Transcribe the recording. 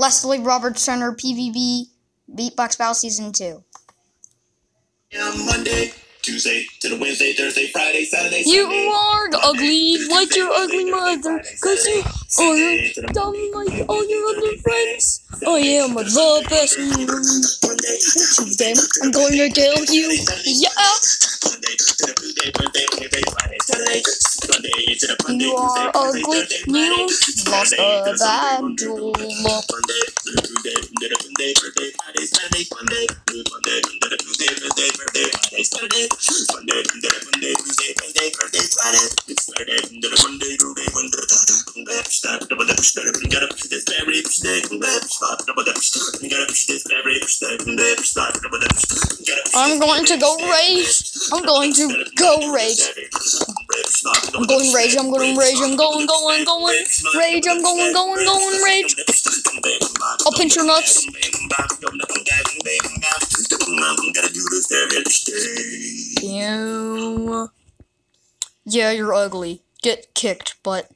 Leslie Roberts Turner PVB Beatbox Battle Season 2. On Monday, Tuesday to the Wednesday, Thursday, Friday, Saturday, You Sunday. are Monday, ugly Tuesday, like your Wednesday, ugly Thursday, mother, cause you Saturday, Sunday are dumb Monday, like Tuesday, all your Wednesday, other friends. Thursday, I am Sunday, the best. Monday, Tuesday, I'm going to kill you. Yeah. Monday Tuesday, Wednesday, Thursday, Friday, Saturday, Sunday to the Monday, You are Tuesday, ugly. Wednesday, You Thursday, lost Friday, a Saturday, bad jewel. Monday, Thursday, Friday, Saturday, Monday Monday, Monday Tuesday, Thursday, Friday, Saturday, Monday Monday, Tuesday, Thursday, Friday, Saturday, Monday Monday, Tuesday, Monday, Monday, I'm going to go rage. I'm going to go rage. I'm going rage. I'm going rage. I'm going, going, going. Rage. I'm going, going, going. Rage. I'll pinch your nuts. You. Yeah, you're ugly. Get kicked, but